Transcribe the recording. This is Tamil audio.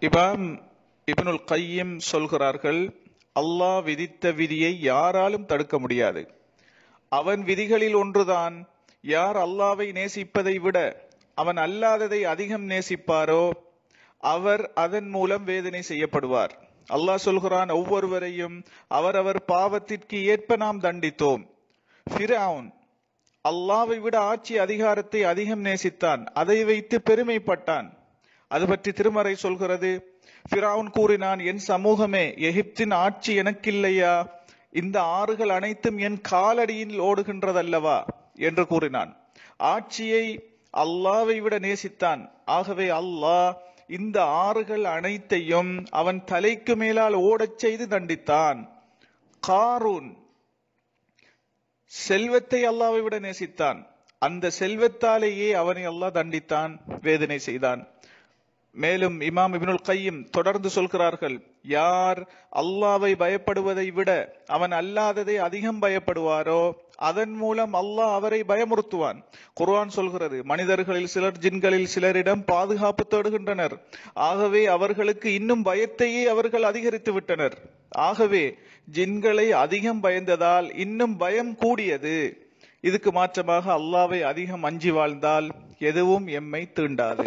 இமாம் இபனுல் கையம் சொல்கிறார்கள் அல்லாஹ் விதித்த விதியை யாராலும் தடுக்க முடியாது. அவன் விதிகளில் ஒன்றுதான். யார் அல்லாவை நேசிப்பதை விட அவன் அல்லாததை அதிகம் நேசிப்பாரோ அவர் அதன் மூலம் வேதனை செய்யப்படுவார். அல்லாஹ் சொல்கிறான் ஒவ்வொருவரையும் அவரவர் பாவத்திற்கு ஏற்ப நாம் தண்டித்தோம். ஃபிரவுன் அல்லாவை விட ஆட்சி அதிகாரத்தை அதிகம் நேசித்தான். அதை வைத்து பெருமைப்பட்டான். அது பற்றி திருமறை சொல்கிறது பிராவுன் கூறினான் என் சமூகமே எகிப்தின் ஆட்சி எனக்கில்லையா? இந்த ஆறுகள் அனைத்தும் என் காலடியில் ஓடுகின்றதல்லவா? என்று கூறினான். ஆட்சியை அல்லாவை விட நேசித்தான். ஆகவே அல்லாஹ் இந்த ஆறுகள் அனைத்தையும் அவன் தலைக்கு மேலால் ஓடச் செய்து தண்டித்தான். காரூன் செல்வத்தை அல்லாவை விட நேசித்தான். அந்த செல்வத்தாலேயே அவனை அல்லாஹ் தண்டித்தான் வேதனை செய்தான். மேலும் இமாம் இபினுல் கையும் தொடர்ந்து சொல்கிறார்கள் யார் அல்லாவை பயப்படுவதை விட அவன் அல்லாததை அதிகம் பயப்படுவாரோ அதன் மூலம் அல்லாஹ் அவரை பயமுறுத்துவான். குர்ஆன் சொல்கிறது மனிதர்களில் சிலர் ஜின்களில் சிலரிடம் பாதுகாப்பு தேடுகின்றனர். ஆகவே அவர்களுக்கு இன்னும் பயத்தையே அவர்கள் அதிகரித்து விட்டனர். ஆகவே ஜின்களை அதிகம் பயந்ததால் இன்னும் பயம் கூடியது. இதுக்கு மாற்றமாக அல்லாவை அதிகம் அஞ்சி வாழ்ந்தால் எதுவும் எம்மை தீண்டாது.